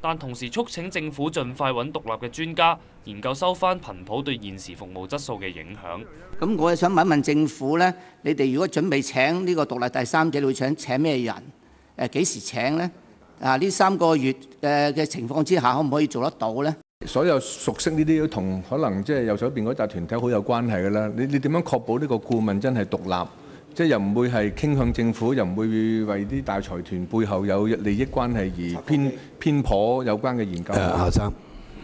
但同時促請政府盡快揾獨立嘅專家研究收翻頻譜對現時服務質素嘅影響。咁我係想問一問政府呢，你哋如果準備請呢個獨立第三者，你會請請咩人？誒幾時請呢？啊，呢三個月誒嘅情況之下，可唔可以做得到呢？所有熟悉呢啲都同可能即係右手邊嗰扎團體好有關係㗎啦。你你點樣確保呢個顧問真係獨立？即係又唔會係傾向政府，又唔會為啲大財團背後有利益關係而偏偏頗有關嘅研究。誒，夏生。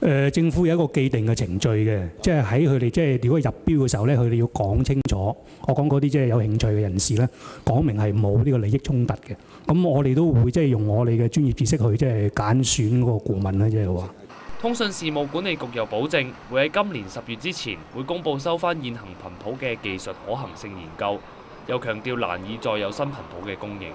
誒，政府有一個既定嘅程序嘅，即係喺佢哋即係如果入標嘅時候咧，佢哋要講清楚。我講嗰啲即係有興趣嘅人士咧，講明係冇呢個利益衝突嘅。咁我哋都會即係用我哋嘅專業知識去即係揀選嗰個顧問啦，即係話。通訊事務管理局又保證會喺今年十月之前會公佈收翻現行頻譜嘅技術可行性研究。又強調難以再有新頻譜嘅供應。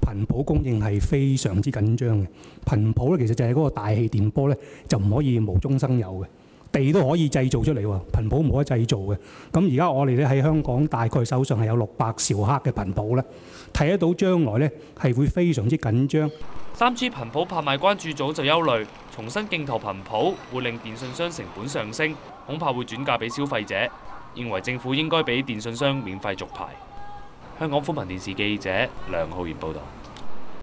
頻譜供應係非常之緊張嘅。頻譜咧其實就係嗰個大氣電波咧，就唔可以無中生有嘅。地都可以製造出嚟喎，頻譜冇得製造嘅。咁而家我哋咧喺香港大概手上係有六百兆赫嘅頻譜咧，睇得到將來咧係會非常之緊張。三 G 頻譜拍賣關注組就憂慮，重新競投頻譜會令電信商成本上升，恐怕會轉嫁俾消費者。認為政府應該俾電信商免費續牌。香港寬頻電視記者梁浩然報導。